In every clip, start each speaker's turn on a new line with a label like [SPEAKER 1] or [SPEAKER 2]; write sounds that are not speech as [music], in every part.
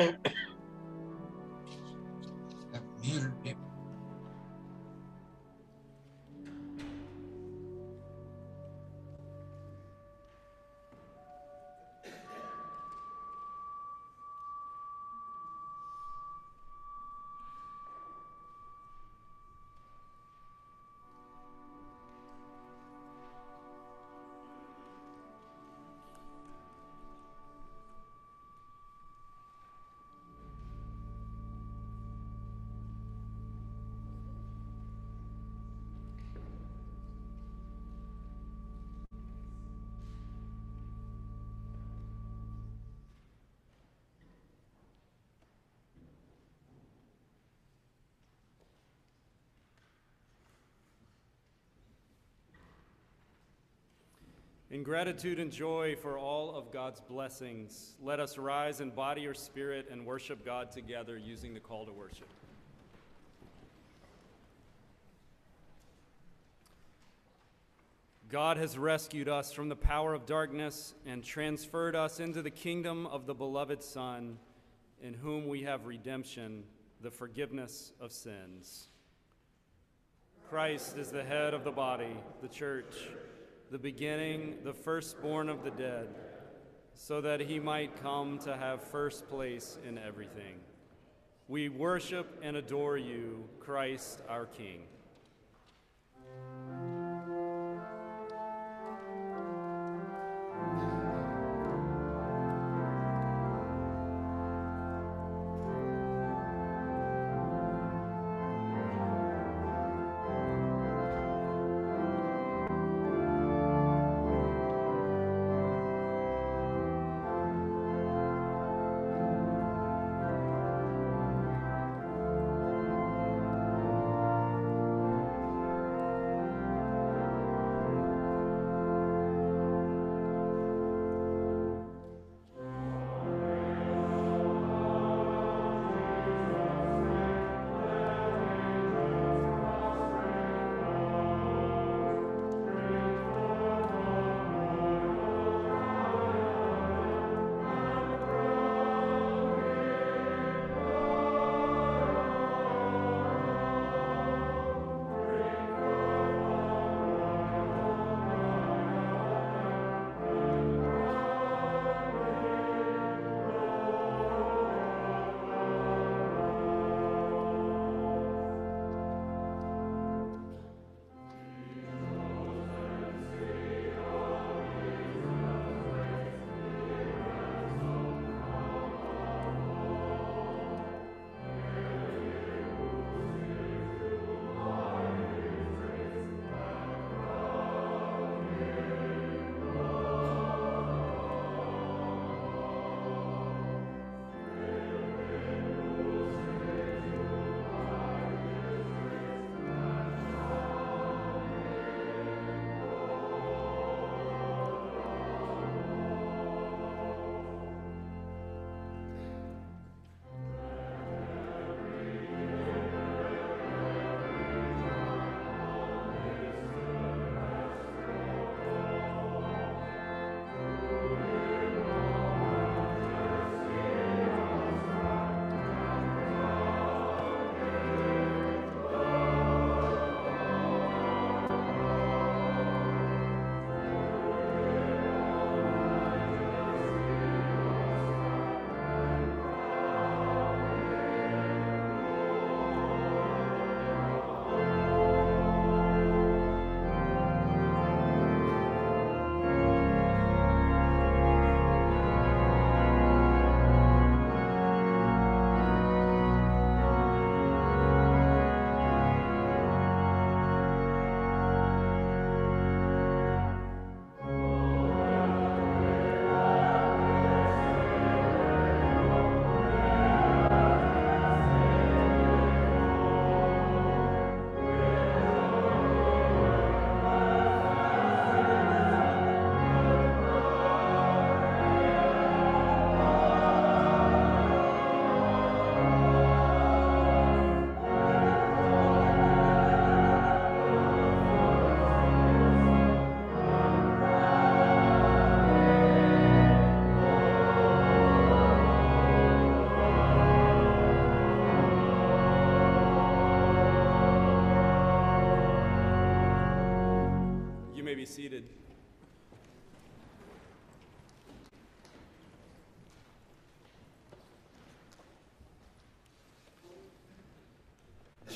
[SPEAKER 1] People. [laughs]
[SPEAKER 2] In gratitude and joy for all of God's blessings, let us rise in body or spirit and worship God together using the call to worship. God has rescued us from the power of darkness and transferred us into the kingdom of the beloved Son, in whom we have redemption, the forgiveness of sins. Christ is the head of the body, the church the beginning, the firstborn of the dead, so that he might come to have first place in everything. We worship and adore you, Christ our King.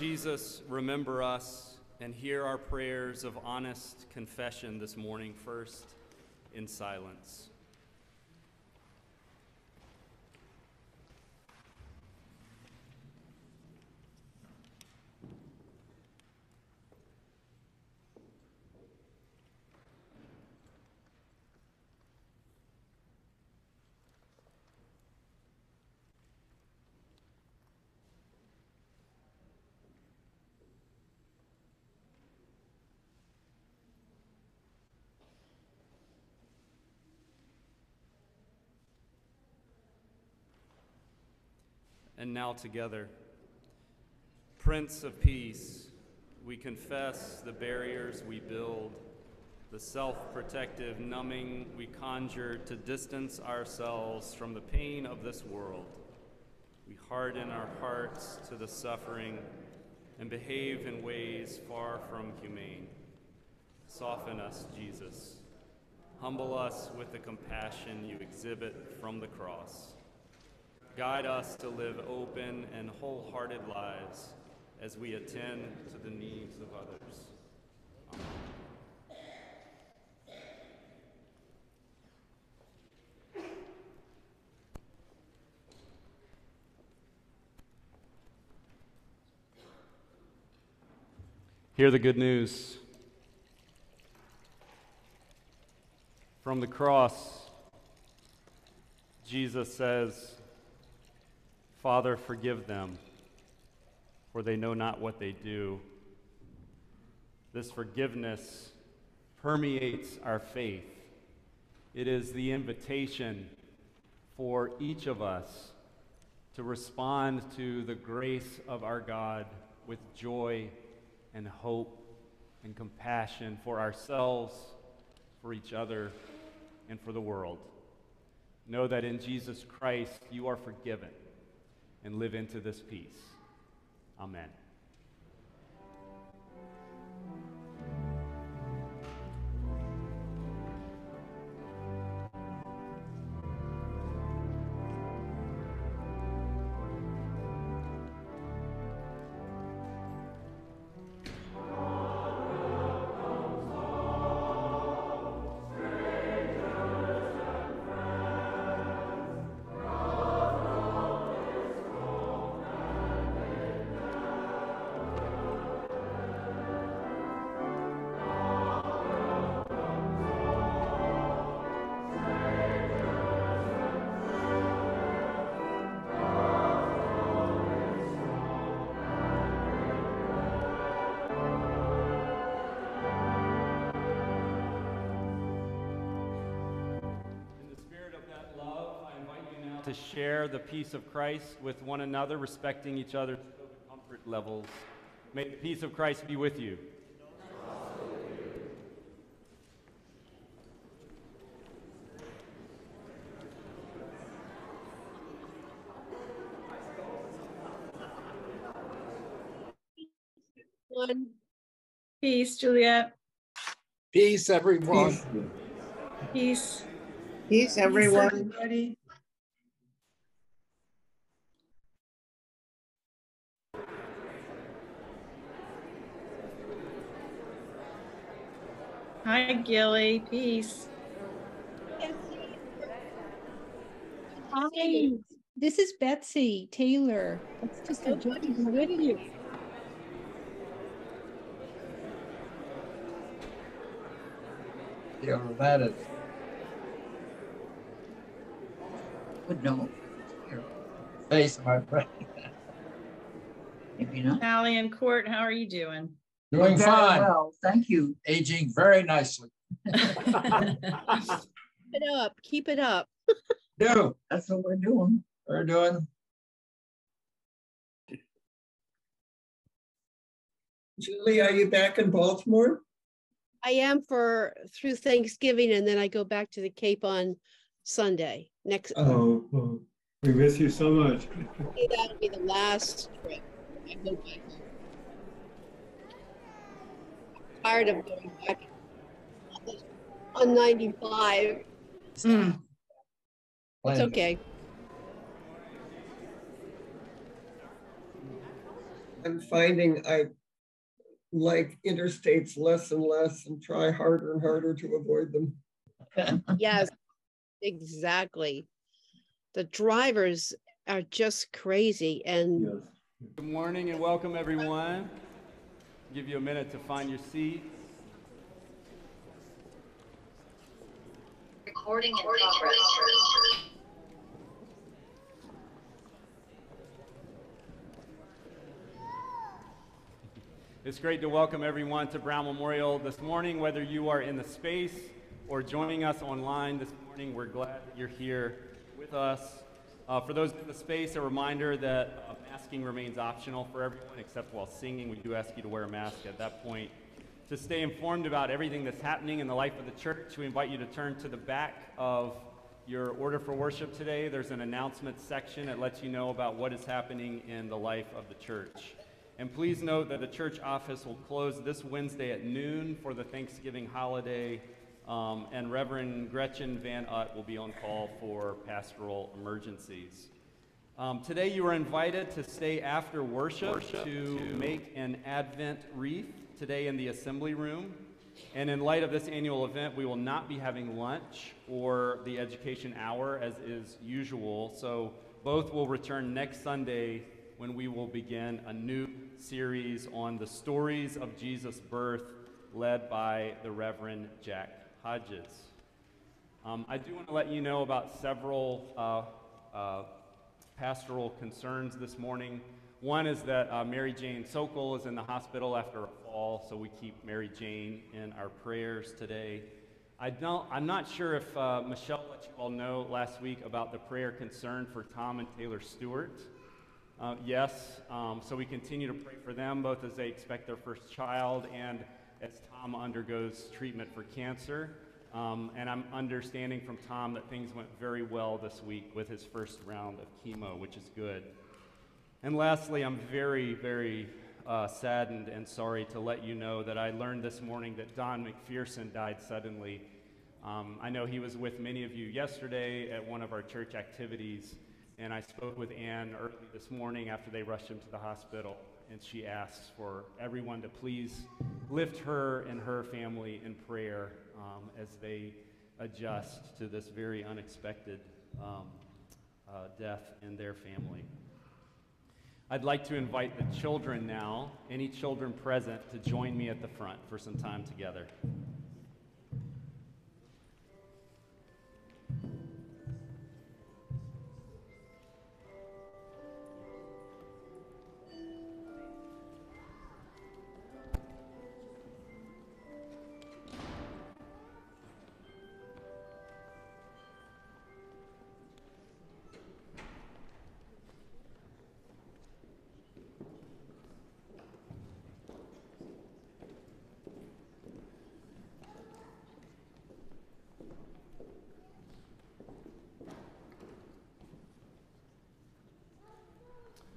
[SPEAKER 2] Jesus, remember us and hear our prayers of honest confession this morning, first in silence. And now together. Prince of Peace, we confess the barriers we build, the self protective numbing we conjure to distance ourselves from the pain of this world. We harden our hearts to the suffering and behave in ways far from humane. Soften us, Jesus. Humble us with the compassion you exhibit from the cross. Guide us to live open and wholehearted lives as we attend to the needs of others. Hear the good news. From the cross, Jesus says, Father, forgive them, for they know not what they do. This forgiveness permeates our faith. It is the invitation for each of us to respond to the grace of our God with joy and hope and compassion for ourselves, for each other, and for the world. Know that in Jesus Christ you are forgiven and live into this peace. Amen. The peace of Christ with one another, respecting each other's comfort levels. May the peace of Christ be with you.
[SPEAKER 3] One. Peace, Juliet.
[SPEAKER 1] Peace, everyone.
[SPEAKER 3] Peace.
[SPEAKER 4] Peace, everyone.
[SPEAKER 3] everybody. Hi, Gilly. Peace.
[SPEAKER 5] Hi, this is Betsy Taylor. It's just a joy to be with you.
[SPEAKER 1] Yeah, that is.
[SPEAKER 4] Would know.
[SPEAKER 1] Face, my friend. [laughs]
[SPEAKER 4] Maybe not.
[SPEAKER 3] Sally and Court, how are you doing?
[SPEAKER 1] Doing
[SPEAKER 4] Very
[SPEAKER 1] fine,
[SPEAKER 4] Well, thank you. [laughs]
[SPEAKER 1] aging very nicely.
[SPEAKER 5] Keep it up, keep it up.
[SPEAKER 1] Do,
[SPEAKER 4] That's what we're doing.
[SPEAKER 1] we're doing,
[SPEAKER 6] Julie, are you back in Baltimore?
[SPEAKER 5] I am for through Thanksgiving and then I go back to the Cape on Sunday. Next,
[SPEAKER 6] Oh,
[SPEAKER 7] Oh, we miss you so much.
[SPEAKER 5] that'll be the last trip. I go back. Tired of going back. on ninety-five.
[SPEAKER 3] Mm,
[SPEAKER 5] It's okay.
[SPEAKER 6] I'm finding I like interstates less and less and try harder and harder to avoid them. [laughs]
[SPEAKER 5] Yes, exactly. The drivers are just crazy and
[SPEAKER 7] Yes.
[SPEAKER 2] Good morning and welcome, everyone. Give you a minute to find your seat.
[SPEAKER 8] Recording in progress.
[SPEAKER 2] It's great to welcome everyone to Brown Memorial this morning, whether you are in the space or joining us online this morning. We're glad that you're here with us. Uh, for those in the space, a reminder that uh, masking remains optional for everyone except while singing. We do ask you to wear a mask at that point. To stay informed about everything that's happening in the life of the church, we invite you to turn to the back of your order for worship today. There's an announcement section that lets you know about what is happening in the life of the church. And please note that the church office will close this Wednesday at noon for the Thanksgiving holiday, um, and Reverend Gretchen Van Utt will be on call for pastoral emergencies. Um, today, you are invited to stay after worship, to make an Advent wreath today in the assembly room. And in light of this annual event, we will not be having lunch or the education hour as is usual. So both will return next Sunday when we will begin a new series on the stories of Jesus' birth led by the Reverend Jack Hodges. Um, I do want to let you know about several uh, uh, pastoral concerns this morning. One is that uh, Mary Jane Sokol is in the hospital after a fall, so we keep Mary Jane in our prayers today. I don't, I'm not sure if uh, Michelle let you all know last week about the prayer concern for Tom and Taylor Stewart. Uh, yes, um, so we continue to pray for them both as they expect their first child and as Tom undergoes treatment for cancer. Um, and I'm understanding from Tom that things went very well this week with his first round of chemo, which is good. And lastly, I'm very, very uh, saddened and sorry to let you know that I learned this morning that Don McPherson died suddenly. Um, I know he was with many of you yesterday at one of our church activities, and I spoke with Ann early this morning after they rushed him to the hospital, and she asks for everyone to please lift her and her family in prayer um, as they adjust to this very unexpected um, uh, death in their family. I'd like to invite the children now, any children present, to join me at the front for some time together.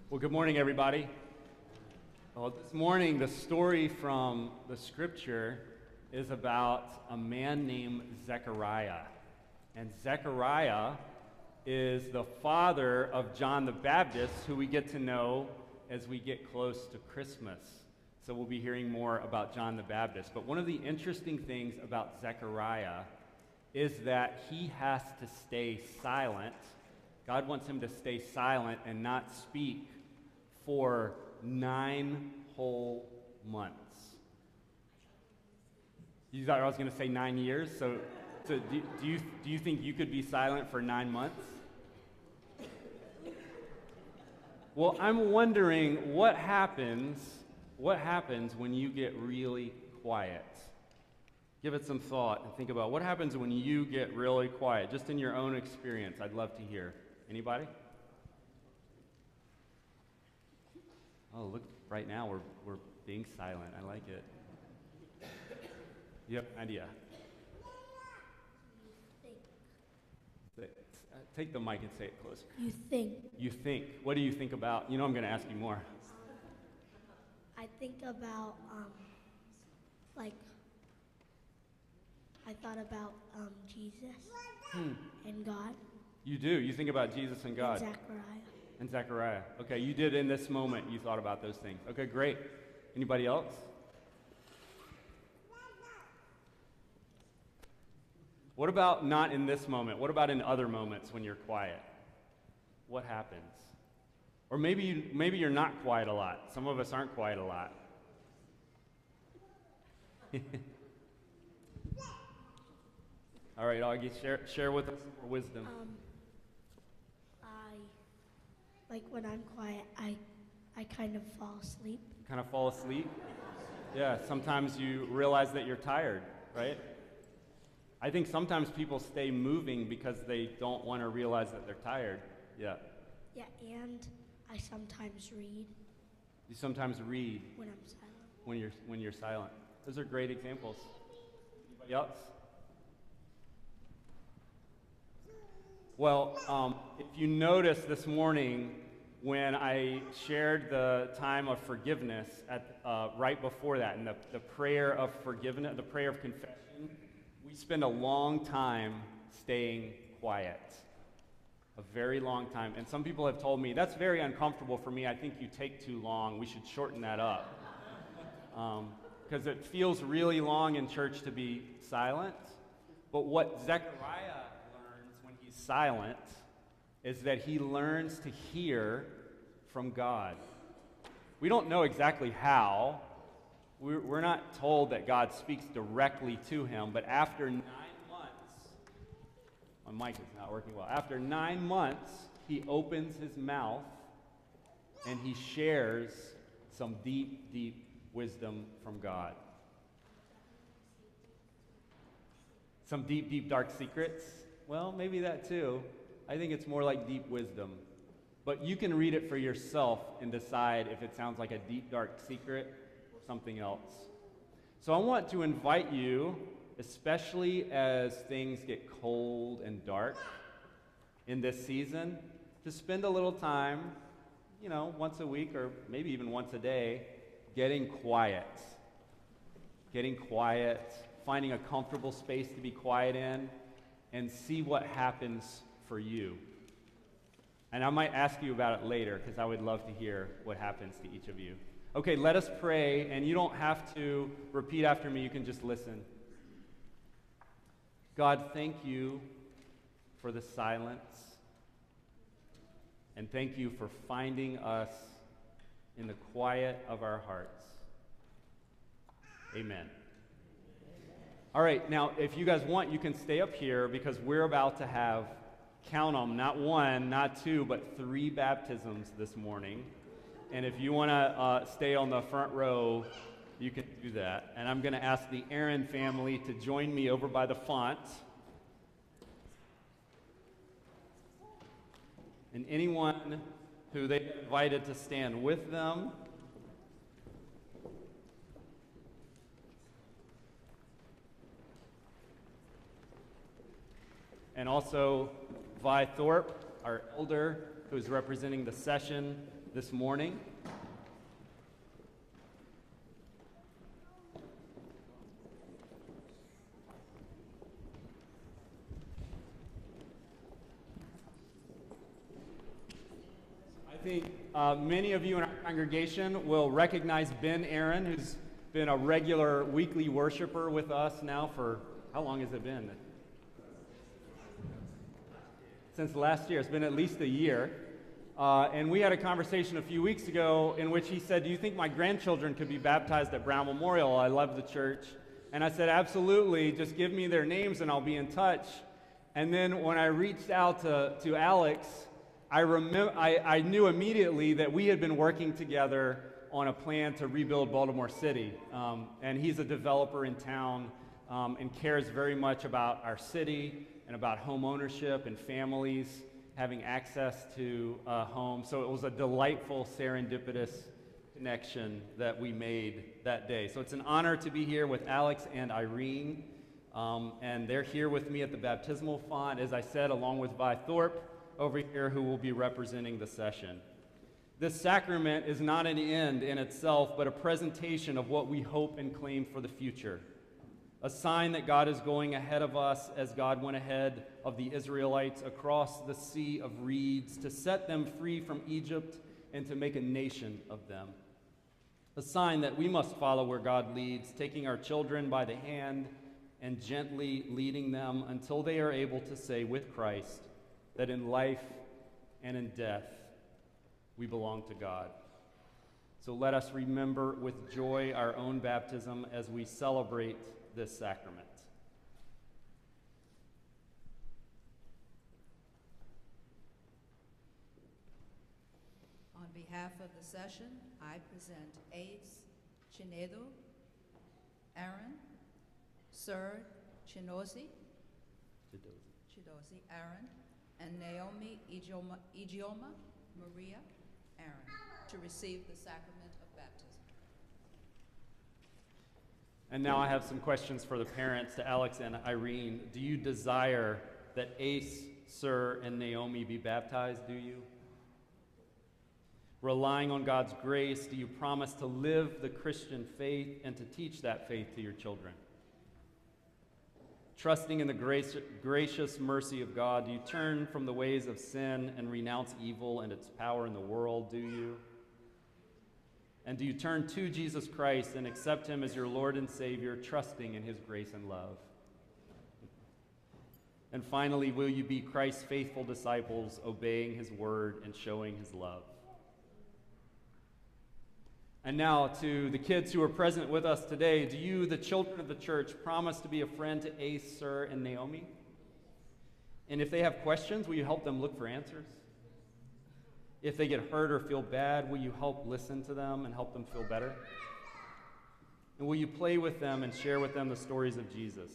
[SPEAKER 2] Well, good morning, everybody. Well, this morning, the story from the scripture is about a man named Zechariah. And Zechariah is the father of John the Baptist, who we get to know as we get close to Christmas. So we'll be hearing more about John the Baptist. But one of the interesting things about Zechariah is that he has to stay silent. God wants him to stay silent and not speak for nine whole months. You thought I was going to say nine years? So, so do, do, you, do you think you could be silent for nine months? Well, I'm wondering what happens, what happens when you get really quiet? Give it some thought and think about what happens when you get really quiet, just in your own experience. I'd love to hear. Anybody? Oh, look, right now we're, we're being silent. I like it. Yep, idea? Uh, Take the mic and say it closer.
[SPEAKER 9] You think.
[SPEAKER 2] You think. What do you think about? You know, I'm going to ask you more.
[SPEAKER 9] I think about um, like
[SPEAKER 8] I thought about um, Jesus
[SPEAKER 2] Hmm.
[SPEAKER 8] and God
[SPEAKER 2] You do. You think about Jesus and God.
[SPEAKER 8] and Zechariah.
[SPEAKER 2] And Zechariah. Okay, you did in this moment, you thought about those things. Okay, great. Anybody else? What about not in this moment? What about in other moments when you're quiet? What happens? Or maybe you, maybe you're not quiet a lot. Some of us aren't quiet a lot. [laughs] All right, Augie, share, share with us more wisdom.
[SPEAKER 8] Um, like when I'm quiet. I I kind of fall asleep.
[SPEAKER 2] kind of fall asleep. Yeah, sometimes you realize that you're tired, right? I think sometimes people stay moving because they don't want to realize that they're tired. Yeah.
[SPEAKER 8] Yeah, and I sometimes read
[SPEAKER 2] You sometimes read
[SPEAKER 8] when I'm silent.
[SPEAKER 2] when you're when you're silent. Those are great examples. Anybody else? Well, um, if you notice this morning when I shared the time of forgiveness at, uh, right before that, and the, the prayer of forgiveness, the prayer of confession, we spend a long time staying quiet. A very long time. And some people have told me, that's very uncomfortable for me. I think you take too long. We should shorten that up. [laughs] Because it feels really long in church to be silent. But what Zechariah learns when he's silent is that he learns to hear from God. We don't know exactly how. We're, not told that God speaks directly to him, but after nine months, my mic is not working well. After nine months, he opens his mouth and he shares some deep, deep wisdom from God. Some deep, deep, dark secrets? Well, maybe that too. I think it's more like deep wisdom. But you can read it for yourself and decide if it sounds like a deep, dark secret or something else. So I want to invite you, especially as things get cold and dark in this season, to spend a little time, you know, once a week or maybe even once a day, getting quiet. Getting quiet, finding a comfortable space to be quiet in, and see what happens for you. And I might ask you about it later because I would love to hear what happens to each of you. Okay, let us pray, and you don't have to repeat after me, you can just listen. God, thank you for the silence, and thank you for finding us in the quiet of our hearts. Amen. All right, now, if you guys want, you can stay up here because we're about to have, count them, not one, not two, but three baptisms this morning. And if you want to uh, stay on the front row, you can do that. And I'm going to ask the Aaron family to join me over by the font. And anyone who they invited to stand with them. And also Vi Thorpe, our elder, who's representing the session this morning. I think uh, many of you in our congregation will recognize Ben Aaron, who's been a regular weekly worshiper with us now for how long has it been? Since last year. It's been at least a year. Uh, and we had a conversation a few weeks ago in which he said, Do you think my grandchildren could be baptized at Brown Memorial? I love the church. And I said, Absolutely. Just give me their names and I'll be in touch. And then when I reached out to, to Alex, I, remem- I, I knew immediately that we had been working together on a plan to rebuild Baltimore City. Um, and he's a developer in town um, and cares very much about our city and about home ownership and families having access to a home. So it was a delightful, serendipitous connection that we made that day. So it's an honor to be here with Alex and Irene. Um, and they're here with me at the baptismal font, as I said, along with Vi Thorpe over here, who will be representing the session. This sacrament is not an end in itself, but a presentation of what we hope and claim for the future. A sign that God is going ahead of us as God went ahead of the Israelites across the sea of reeds to set them free from Egypt and to make a nation of them. A sign that we must follow where God leads, taking our children by the hand and gently leading them until they are able to say with Christ that in life and in death we belong to God. So let us remember with joy our own baptism as we celebrate this sacrament.
[SPEAKER 9] On behalf of the session, I present Ace Chinedu, Aaron, Sir Chinozi, Chidozi, Aaron, and Naomi Ijeoma, Ijeoma Maria Aaron to receive the sacrament of baptism.
[SPEAKER 2] And now I have some questions for the parents to Alex and Irene. Do you desire that Ace, Sir, and Naomi be baptized? Do you? Relying on God's grace, do you promise to live the Christian faith and to teach that faith to your children? Trusting in the gracious mercy of God, do you turn from the ways of sin and renounce evil and its power in the world? Do you? And do you turn to Jesus Christ and accept him as your Lord and Savior, trusting in his grace and love? And finally, will you be Christ's faithful disciples, obeying his word and showing his love? And now, to the kids who are present with us today, do you, the children of the church, promise to be a friend to Ace, Sir, and Naomi? And if they have questions, will you help them look for answers? If they get hurt or feel bad, will you help listen to them and help them feel better? And will you play with them and share with them the stories of Jesus?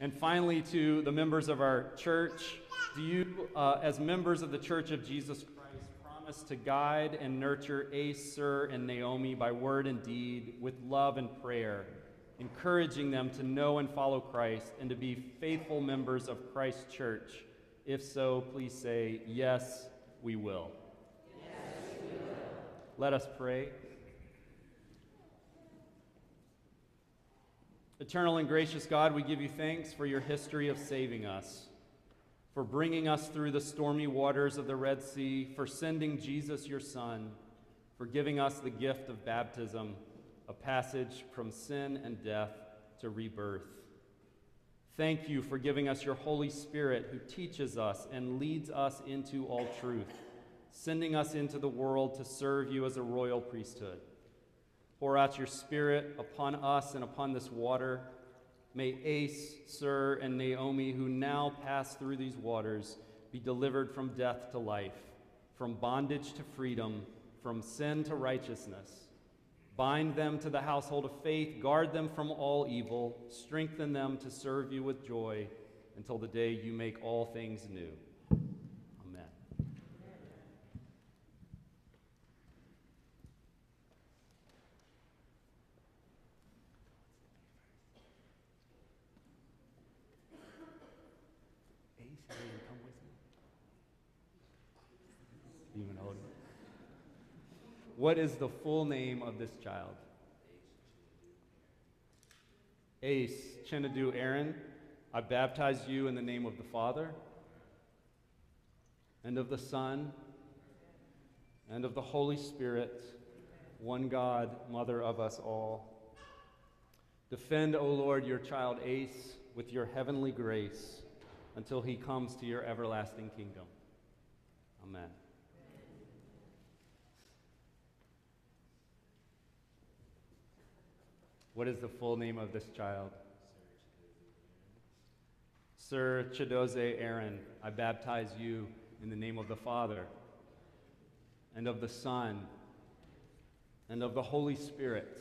[SPEAKER 2] And finally, to the members of our church, do you, uh, as members of the Church of Jesus Christ, promise to guide and nurture Ace, Sir, and Naomi by word and deed with love and prayer, encouraging them to know and follow Christ and to be faithful members of Christ's church? If so, please say, Yes, we will. Let us pray. Eternal and gracious God, we give you thanks for your history of saving us, for bringing us through the stormy waters of the Red Sea, for sending Jesus, your Son, for giving us the gift of baptism, a passage from sin and death to rebirth. Thank you for giving us your Holy Spirit who teaches us and leads us into all truth, sending us into the world to serve you as a royal priesthood. Pour out your Spirit upon us and upon this water. May Ace, Sir, and Naomi, who now pass through these waters, be delivered from death to life, from bondage to freedom, from sin to righteousness. Bind them to the household of faith, guard them from all evil, strengthen them to serve you with joy until the day you make all things new. Amen. Ace, will you come with me? Even older. What is the full name of this child? Ace Chinedu Aaron, I baptize you in the name of the Father, and of the Son, and of the Holy Spirit, one God, Mother of us all. Defend, O Lord, your child Ace with your heavenly grace until he comes to your everlasting kingdom. Amen. What is the full name of this child? Sir Chidozi Aaron, I baptize you in the name of the Father, and of the Son, and of the Holy Spirit,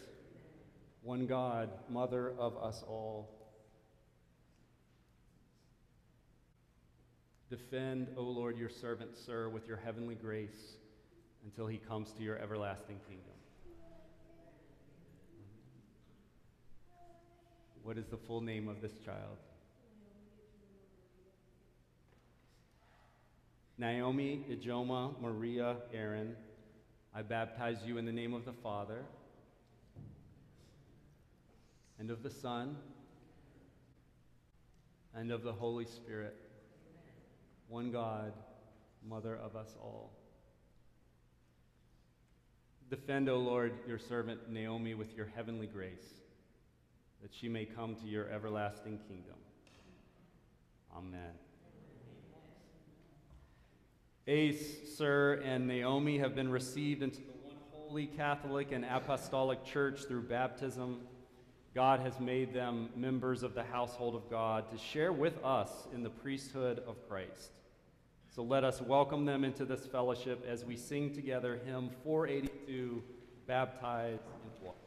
[SPEAKER 2] one God, Mother of us all. Defend, O Lord, your servant, sir, with your heavenly grace until he comes to your everlasting kingdom. What is the full name of this child? Naomi Ijeoma Maria Aaron, I baptize you in the name of the Father, and of the Son, and of the Holy Spirit, one God, Mother of us all. Defend, O Lord, your servant Naomi with your heavenly grace, that she may come to your everlasting kingdom. Amen. Ace, Sir, and Naomi have been received into the one holy Catholic and Apostolic Church through baptism. God has made them members of the household of God to share with us in the priesthood of Christ. So let us welcome them into this fellowship as we sing together hymn 482, Baptized in Water.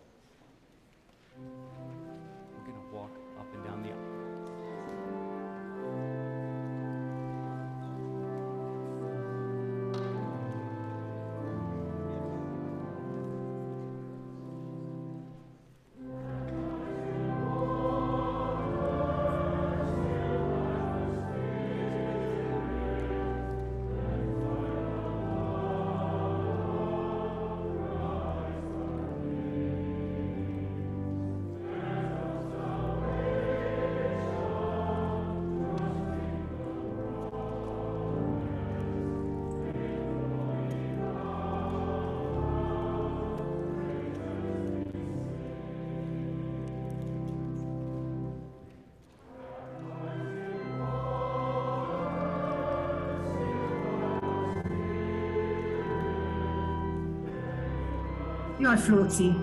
[SPEAKER 10] Jaj, Flóci!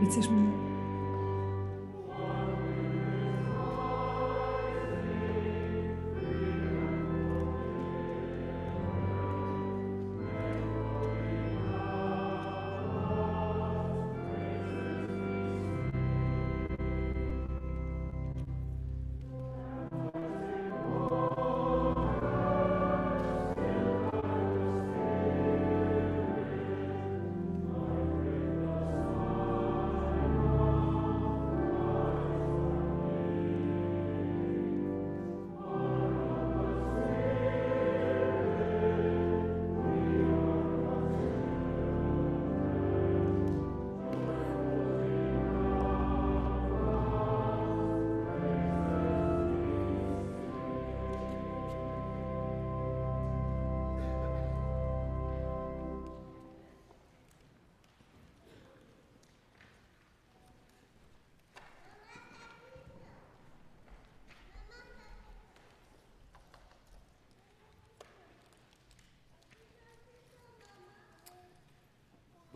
[SPEAKER 10] Vicces mondani.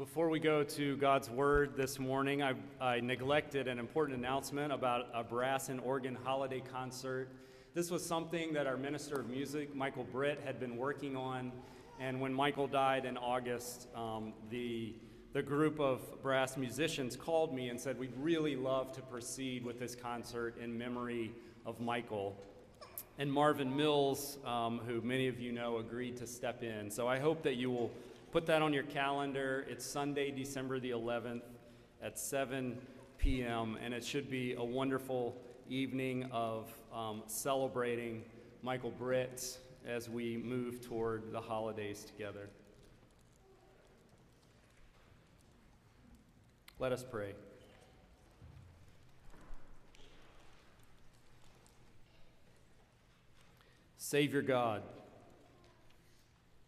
[SPEAKER 2] Before we go to God's Word this morning, I, I, neglected an important announcement about a brass and organ holiday concert. This was something that our Minister of Music, Michael Britt, had been working on. And when Michael died in August, um, the, the group of brass musicians called me and said, We'd really love to proceed with this concert in memory of Michael. And Marvin Mills, um, who many of you know, agreed to step in. So I hope that you will put that on your calendar. It's Sunday, December the 11th at 7 p.m., and it should be a wonderful evening of um, celebrating Michael Britt as we move toward the holidays together. Let us pray. Savior God,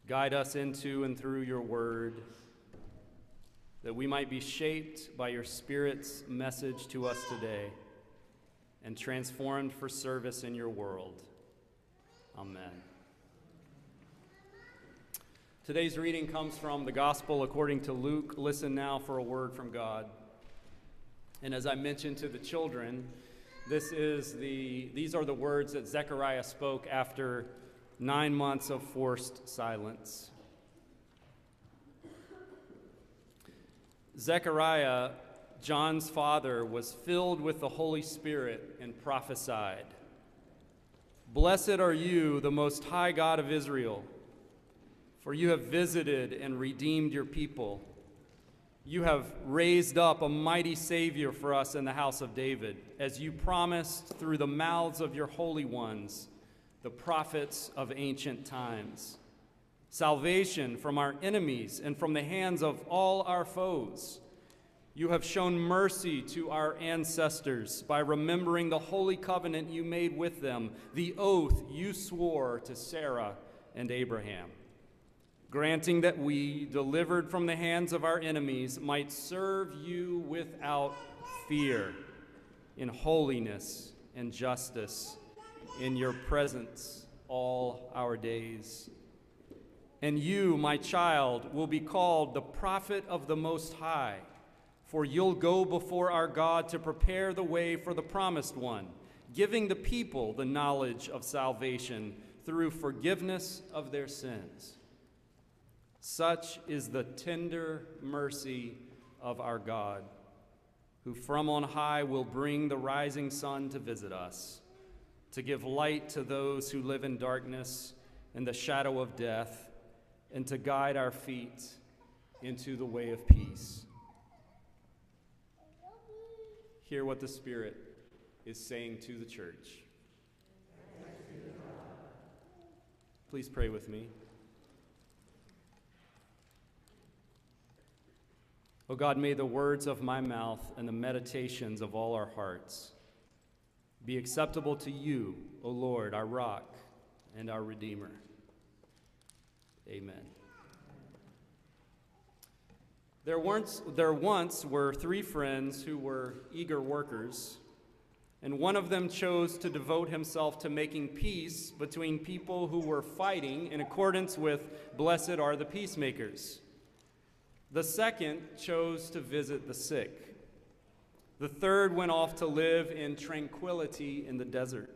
[SPEAKER 2] Guide us into and through your word, that we might be shaped by your Spirit's message to us today and transformed for service in your world. Amen. Today's reading comes from the Gospel according to Luke. Listen now for a word from God. And as I mentioned to the children, this is the, these are the words that Zechariah spoke after nine months of forced silence. Zechariah, John's father, was filled with the Holy Spirit and prophesied Blessed are you, the Most High God of Israel, for you have visited and redeemed your people. You have raised up a mighty Savior for us in the house of David, as you promised through the mouths of your holy ones the prophets of ancient times. Salvation from our enemies and from the hands of all our foes, You have shown mercy to our ancestors by remembering the holy covenant you made with them, the oath you swore to Sarah and Abraham, granting that we, delivered from the hands of our enemies, might serve you without fear, in holiness and justice, in your presence all our days. And you, my child, will be called the prophet of the Most High for you'll go before our God to prepare the way for the promised one, giving the people the knowledge of salvation through forgiveness of their sins. Such is the tender mercy of our God, who from on high will bring the rising sun to visit us, to give light to those who live in darkness and the shadow of death, and to guide our feet into the way of peace hear what the Spirit is saying to the church. Please pray with me. O oh God, may the words of my mouth and the meditations of all our hearts be acceptable to you, O Lord, our rock and our Redeemer. Amen. There once, there once were three friends who were eager workers, and one of them chose to devote himself to making peace between people who were fighting in accordance with Blessed are the peacemakers. The second chose to visit the sick. The third went off to live in tranquility in the desert.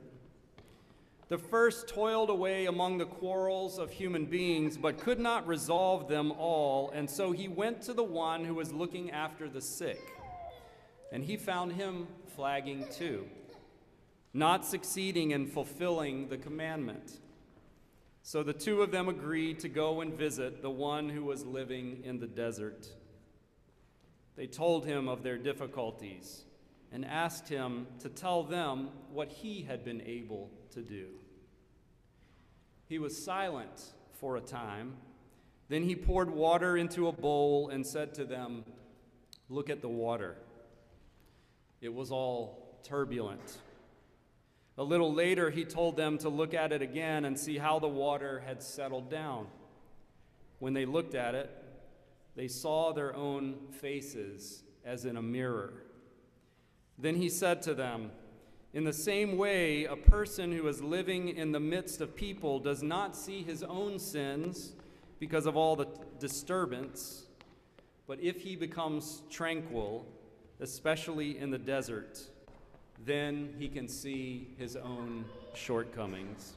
[SPEAKER 2] The first toiled away among the quarrels of human beings, but could not resolve them all, and so he went to the one who was looking after the sick. And he found him flagging too, not succeeding in fulfilling the commandment. So the two of them agreed to go and visit the one who was living in the desert. They told him of their difficulties and asked him to tell them what he had been able to do. He was silent for a time. Then he poured water into a bowl and said to them, Look at the water. It was all turbulent. A little later, he told them to look at it again and see how the water had settled down. When they looked at it, they saw their own faces as in a mirror. Then he said to them, in the same way, a person who is living in the midst of people does not see his own sins because of all the disturbance, but if he becomes tranquil, especially in the desert, then he can see his own shortcomings.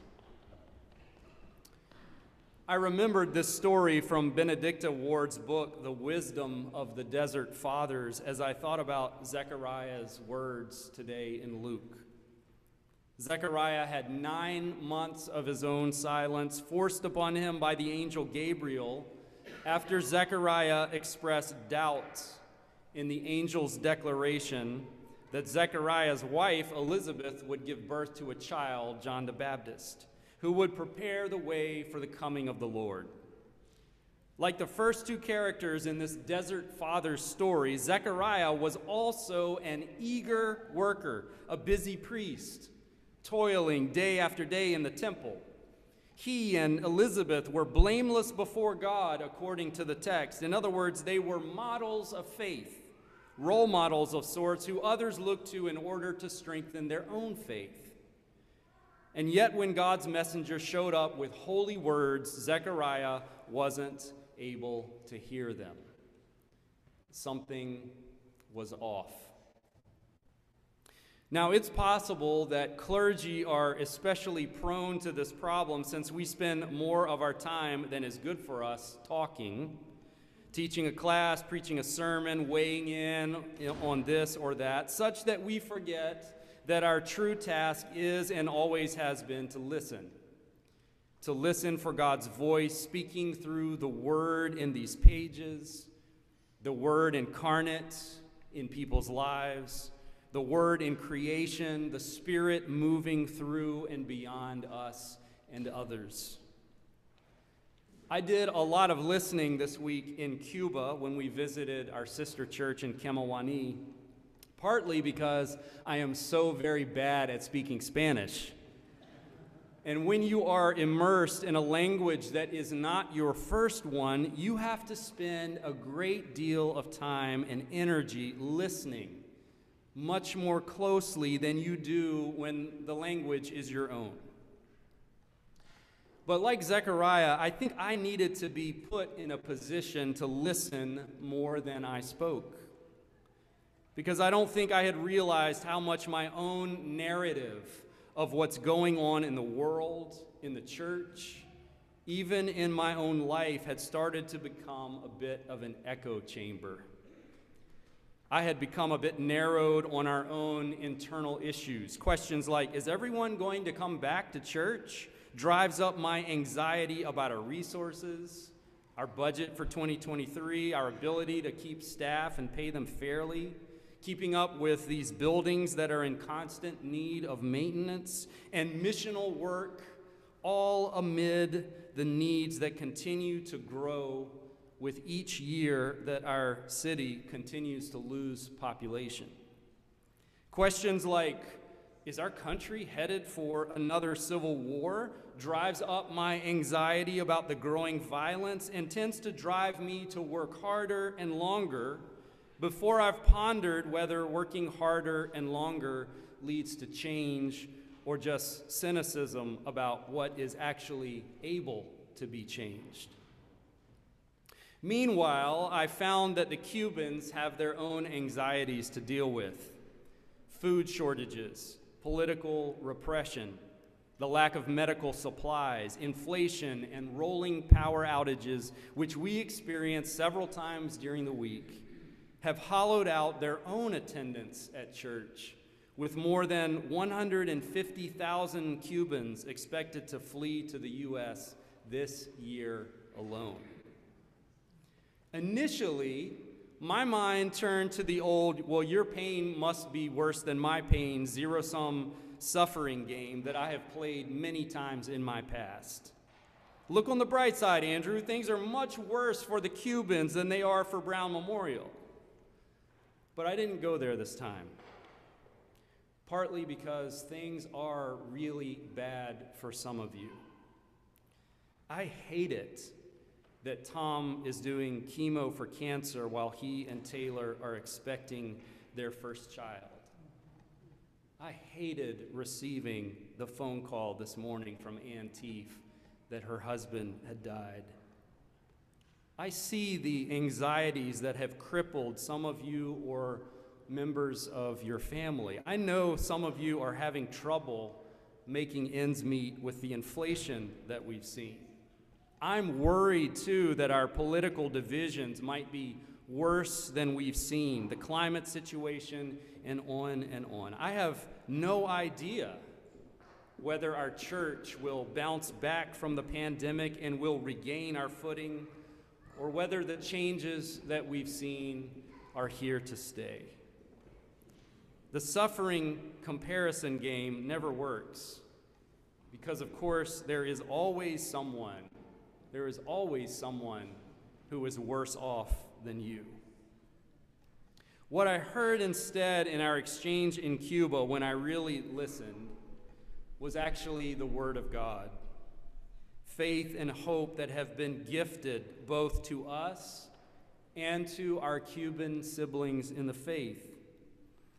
[SPEAKER 2] I remembered this story from Benedicta Ward's book, The Wisdom of the Desert Fathers, as I thought about Zechariah's words today in Luke. Zechariah had nine months of his own silence forced upon him by the angel Gabriel after Zechariah expressed doubt in the angel's declaration that Zechariah's wife, Elizabeth, would give birth to a child, John the Baptist, who would prepare the way for the coming of the Lord. Like the first two characters in this desert father story, Zechariah was also an eager worker, a busy priest toiling day after day in the temple. He and Elizabeth were blameless before God, according to the text. In other words, they were models of faith, role models of sorts who others looked to in order to strengthen their own faith. And yet, when God's messenger showed up with holy words, Zechariah wasn't able to hear them. Something was off. Now, it's possible that clergy are especially prone to this problem since we spend more of our time than is good for us talking, teaching a class, preaching a sermon, weighing in on this or that, such that we forget that our true task is and always has been to listen. To listen for God's voice speaking through the word in these pages, the word incarnate in people's lives the Word in creation, the Spirit moving through and beyond us and others. I did a lot of listening this week in Cuba when we visited our sister church in Camajuaní, partly because I am so very bad at speaking Spanish. And when you are immersed in a language that is not your first one, you have to spend a great deal of time and energy listening, much more closely than you do when the language is your own. But like Zechariah, I think I needed to be put in a position to listen more than I spoke. Because I don't think I had realized how much my own narrative of what's going on in the world, in the church, even in my own life, had started to become a bit of an echo chamber. I had become a bit narrowed on our own internal issues. Questions like Is everyone going to come back to church? drives up my anxiety about our resources, our budget for 2023, our ability to keep staff and pay them fairly, keeping up with these buildings that are in constant need of maintenance, and missional work, all amid the needs that continue to grow with each year that our city continues to lose population. Questions like, is our country headed for another civil war? Drives up my anxiety about the growing violence and tends to drive me to work harder and longer before I've pondered whether working harder and longer leads to change or just cynicism about what is actually able to be changed. Meanwhile, I found that the Cubans have their own anxieties to deal with food shortages, political repression, the lack of medical supplies, inflation, and rolling power outages, which we experienced several times during the week, have hollowed out their own attendance at church, with more than 150,000 Cubans expected to flee to the U.S. this year alone. Initially, my mind turned to the old, well, your pain must be worse than my pain, zero sum suffering game that I have played many times in my past. Look on the bright side, Andrew. Things are much worse for the Cubans than they are for Brown Memorial. But I didn't go there this time. Partly because things are really bad for some of you. I hate it that Tom is doing chemo for cancer while he and Taylor are expecting their first child. I hated receiving the phone call this morning from Ann Teef that her husband had died. I see the anxieties that have crippled some of you or members of your family. I know some of you are having trouble making ends meet with the inflation that we've seen. I'm worried too that our political divisions might be worse than we've seen, the climate situation, and on and on. I have no idea whether our church will bounce back from the pandemic and will regain our footing, or whether the changes that we've seen are here to stay. The suffering comparison game never works because, of course, there is always someone there is always someone who is worse off than you. What I heard instead in our exchange in Cuba when I really listened was actually the Word of God. Faith and hope that have been gifted both to us and to our Cuban siblings in the faith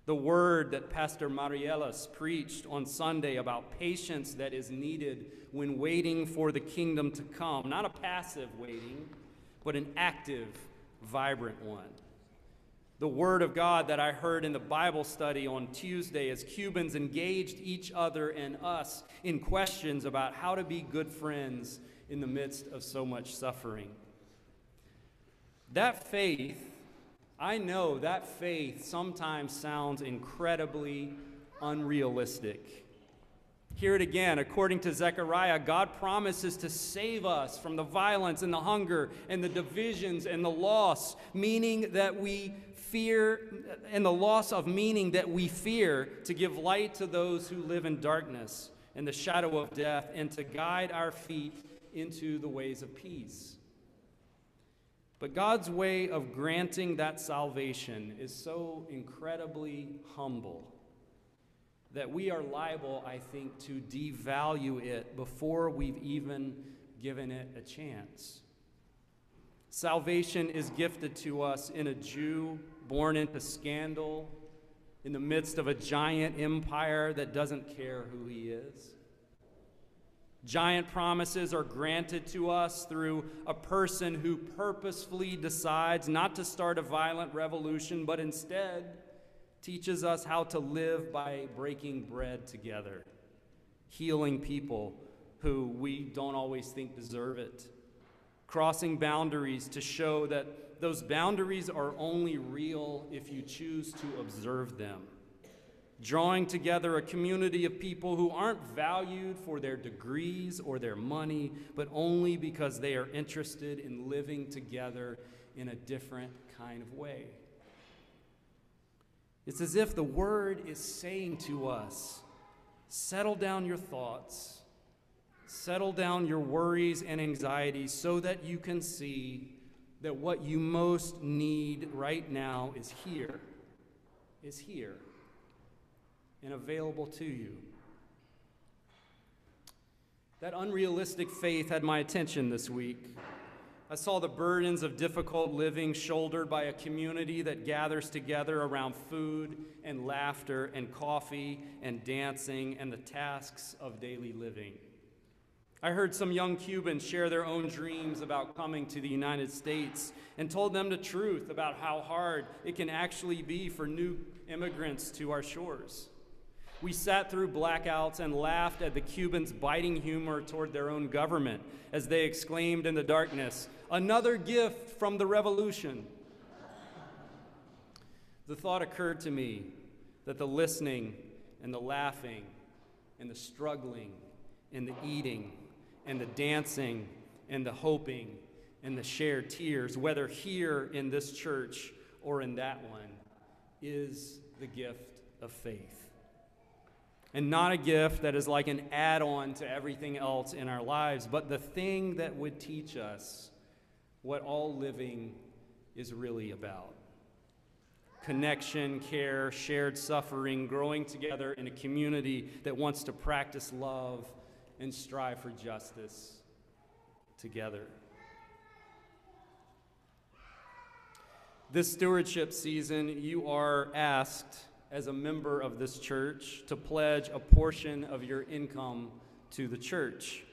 [SPEAKER 2] the word that Pastor Marielas preached on Sunday about patience that is needed when waiting for the kingdom to come. Not a passive waiting, but an active, vibrant one. The word of God that I heard in the Bible study on Tuesday as Cubans engaged each other and us in questions about how to be good friends in the midst of so much suffering. That faith I know that faith sometimes sounds incredibly unrealistic. Hear it again. According to Zechariah, God promises to save us from the violence and the hunger and the divisions and the loss, meaning that we fear, and the loss of meaning that we fear, to give light to those who live in darkness and the shadow of death, and to guide our feet into the ways of peace. But God's way of granting that salvation is so incredibly humble that we are liable, I think, to devalue it before we've even given it a chance. Salvation is gifted to us in a Jew born into scandal, in the midst of a giant empire that doesn't care who he is. Giant promises are granted to us through a person who purposefully decides not to start a violent revolution, but instead teaches us how to live by breaking bread together, healing people who we don't always think deserve it, crossing boundaries to show that those boundaries are only real if you choose to observe them drawing together a community of people who aren't valued for their degrees or their money, but only because they are interested in living together in a different kind of way. It's as if the word is saying to us settle down your thoughts, settle down your worries and anxieties so that you can see that what you most need right now is here, is here and available to you. That unrealistic faith had my attention this week. I saw the burdens of difficult living shouldered by a community that gathers together around food and laughter and coffee and dancing and the tasks of daily living. I heard some young Cubans share their own dreams about coming to the United States and told them the truth about how hard it can actually be for new immigrants to our shores. We sat through blackouts and laughed at the Cubans' biting humor toward their own government as they exclaimed in the darkness, Another gift from the revolution. The thought occurred to me that the listening and the laughing and the struggling and the eating and the dancing and the hoping and the shared tears, whether here in this church or in that one, is the gift of faith. And not a gift that is like an add on to everything else in our lives, but the thing that would teach us what all living is really about. Connection, care, shared suffering, growing together in a community that wants to practice love and strive for justice together. This stewardship season, you are asked as a member of this church to pledge a portion of your income to the church.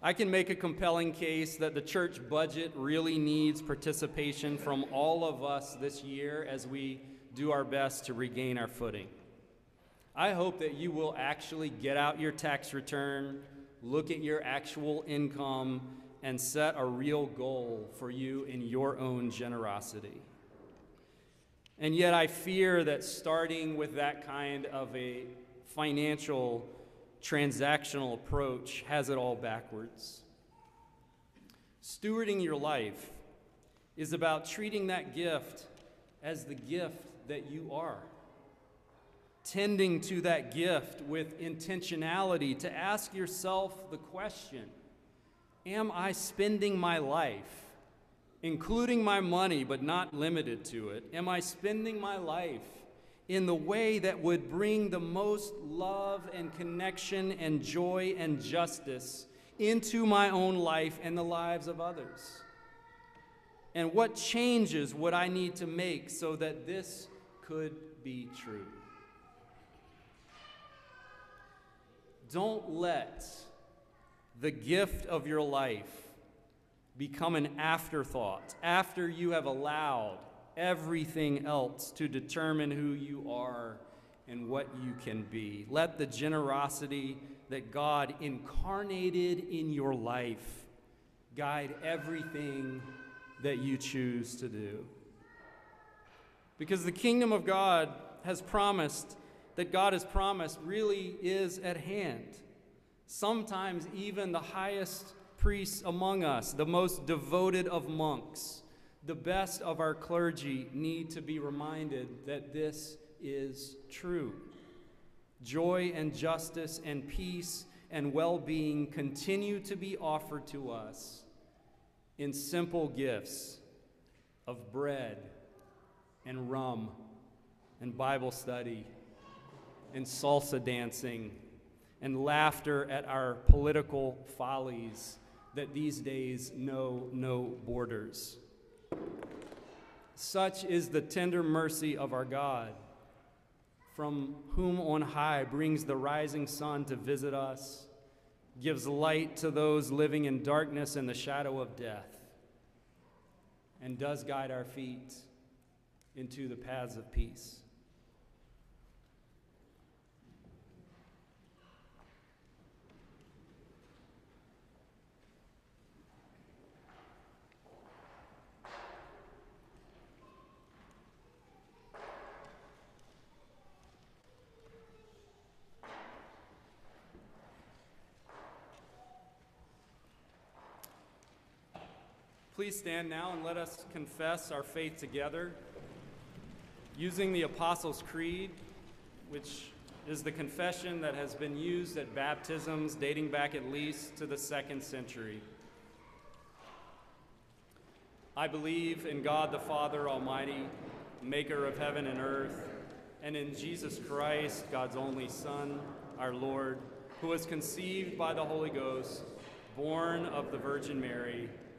[SPEAKER 2] I can make a compelling case that the church budget really needs participation from all of us this year as we do our best to regain our footing. I hope that you will actually get out your tax return, look at your actual income, and set a real goal for you in your own generosity. And yet, I fear that starting with that kind of a financial transactional approach has it all backwards. Stewarding your life is about treating that gift as the gift that you are. Tending to that gift with intentionality to ask yourself the question Am I spending my life including my money, but not limited to it? Am I spending my life in the way that would bring the most love and connection and joy and justice into my own life and the lives of others? And what changes would I need to make so that this could be true? Don't let the gift of your life become an afterthought after you have allowed everything else to determine who you are and what you can be. Let the generosity that God incarnated in your life guide everything that you choose to do. Because the kingdom of God has promised, that God has promised, really is at hand. Sometimes even the highest priests among us, the most devoted of monks, the best of our clergy need to be reminded that this is true. Joy and justice and peace and well being continue to be offered to us in simple gifts of bread and rum and Bible study and salsa dancing and laughter at our political follies that these days know no borders. Such is the tender mercy of our God, from whom on high brings the rising sun to visit us, gives light to those living in darkness and the shadow of death, and does guide our feet into the paths of peace. Please stand now and let us confess our faith together using the Apostles' Creed, which is the confession that has been used at baptisms dating back at least to the second century. I believe in God the Father Almighty, maker of heaven and earth, and in Jesus Christ, God's only Son, our Lord, who was conceived by the Holy Ghost, born of the Virgin Mary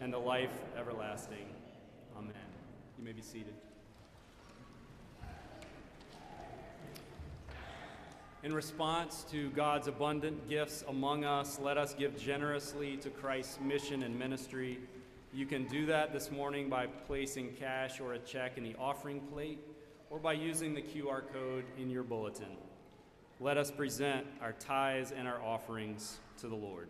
[SPEAKER 2] and the life everlasting. Amen. You may be seated. In response to God's abundant gifts among us, let us give generously to Christ's mission and ministry. You can do that this morning by placing cash or a check in the offering plate or by using the QR code in your bulletin. Let us present our tithes and our offerings to the Lord.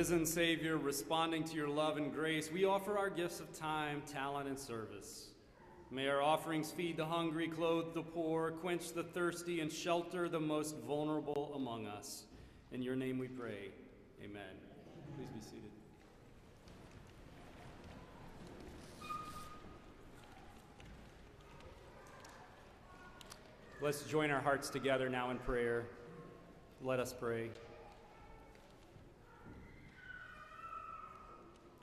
[SPEAKER 2] Risen Savior, responding to your love and grace, we offer our gifts of time, talent, and service. May our offerings feed the hungry, clothe the poor, quench the thirsty, and shelter the most vulnerable among us. In your name we pray. Amen. Please be seated. Let's join our hearts together now in prayer. Let us pray.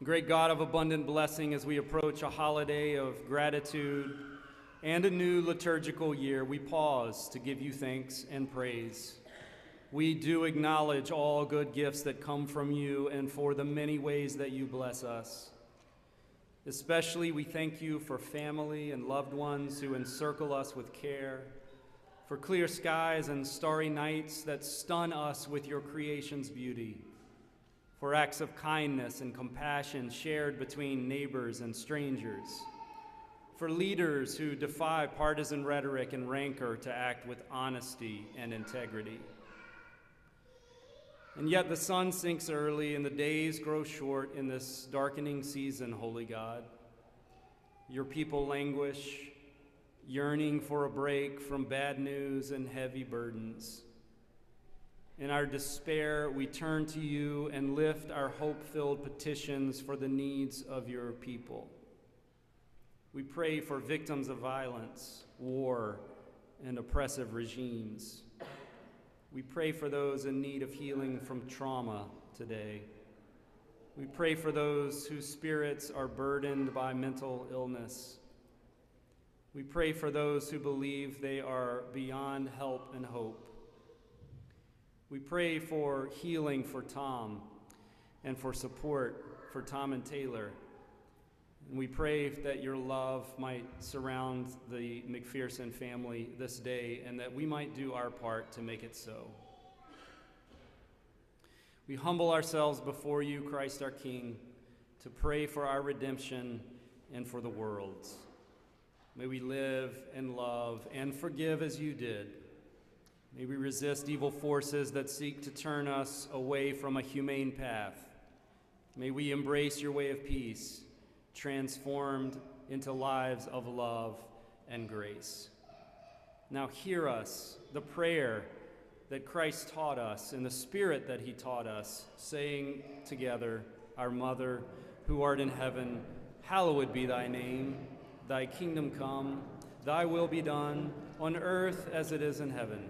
[SPEAKER 2] Great God of abundant blessing, as we approach a holiday of gratitude and a new liturgical year, we pause to give you thanks and praise. We do acknowledge all good gifts that come from you and for the many ways that you bless us. Especially, we thank you for family and loved ones who encircle us with care, for clear skies and starry nights that stun us with your creation's beauty for acts of kindness and compassion shared between neighbors and strangers, for leaders who defy partisan rhetoric and rancor to act with honesty and integrity. And yet the sun sinks early and the days grow short in this darkening season, Holy God. Your people languish, yearning for a break from bad news and heavy burdens. In our despair, we turn to you and lift our hope filled petitions for the needs of your people. We pray for victims of violence, war, and oppressive regimes. We pray for those in need of healing from trauma today. We pray for those whose spirits are burdened by mental illness. We pray for those who believe they are beyond help and hope. We pray for healing for Tom and for support for Tom and Taylor. And we pray that your love might surround the McPherson family this day and that we might do our part to make it so. We humble ourselves before you, Christ our King, to pray for our redemption and for the world's. May we live and love and forgive as you did. May we resist evil forces that seek to turn us away from a humane path. May we embrace your way of peace, transformed into lives of love and grace. Now, hear us, the prayer that Christ taught us, and the spirit that he taught us, saying together, Our Mother, who art in heaven, hallowed be thy name. Thy kingdom come, thy will be done, on earth as it is in heaven.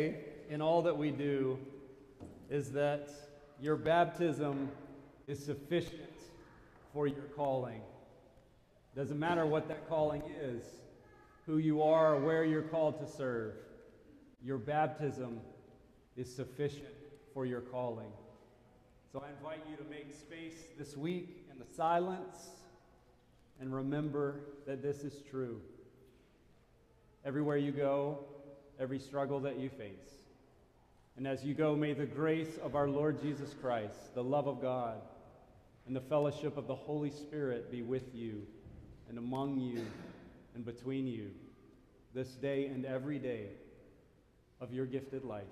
[SPEAKER 2] In all that we do is that your baptism is sufficient for your calling. Doesn't matter what that calling is, who you are, or where you're called to serve. Your baptism is sufficient for your calling. So I invite you to make space this week in the silence and remember that this is true. Everywhere you go, every struggle that you face. And as you go, may the grace of our Lord Jesus Christ, the love of God, and the fellowship of the Holy Spirit be with you and among you and between you this day and every day of your gifted life.